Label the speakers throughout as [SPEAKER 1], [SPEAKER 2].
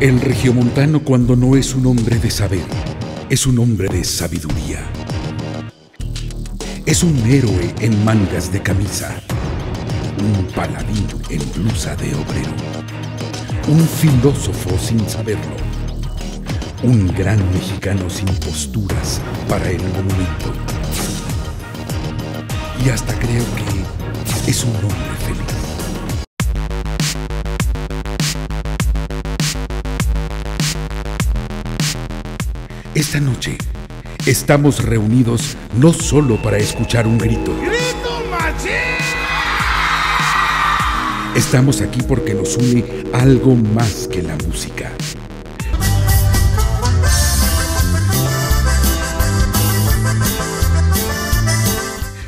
[SPEAKER 1] El regiomontano cuando no es un hombre de saber, es un hombre de sabiduría. Es un héroe en mangas de camisa, un paladín en blusa de obrero, un filósofo sin saberlo, un gran mexicano sin posturas para el monumento. Y hasta creo que es un hombre feliz. Esta noche estamos reunidos no solo para escuchar un grito.
[SPEAKER 2] ¡Grito machín!
[SPEAKER 1] Estamos aquí porque nos une algo más que la música.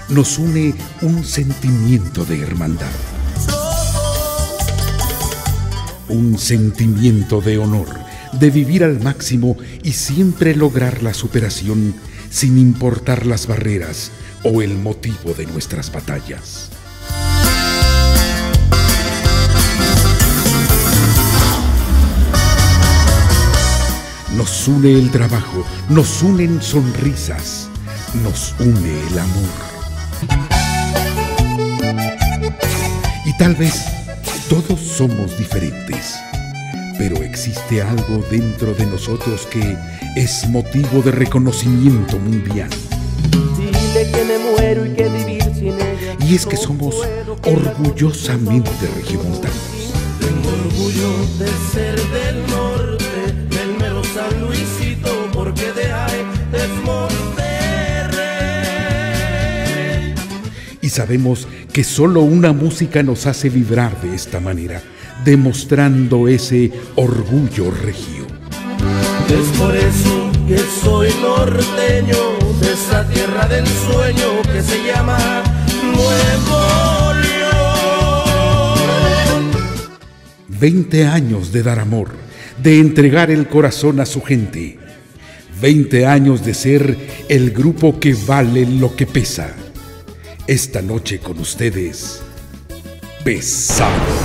[SPEAKER 1] Nos une un sentimiento de hermandad. Un sentimiento de honor, de vivir al máximo y siempre lograr la superación sin importar las barreras o el motivo de nuestras batallas. Nos une el trabajo, nos unen sonrisas, nos une el amor. Y tal vez todos somos diferentes, pero existe algo dentro de nosotros que es motivo de reconocimiento mundial.
[SPEAKER 3] Dile que me muero y que vivir sin ella.
[SPEAKER 1] Y es que somos orgullosamente regiomontanos.
[SPEAKER 3] Tengo orgullo de ser del norte, del mero San Luisito, porque de ahí es Monterrey.
[SPEAKER 1] Y sabemos que solo una música nos hace vibrar de esta manera, demostrando ese orgullo regio.
[SPEAKER 3] Es por eso que soy norteño, de esa tierra del sueño que se llama Nuevo León.
[SPEAKER 1] 20 años de dar amor, de entregar el corazón a su gente. 20 años de ser el grupo que vale lo que pesa. Esta noche con ustedes, pesado.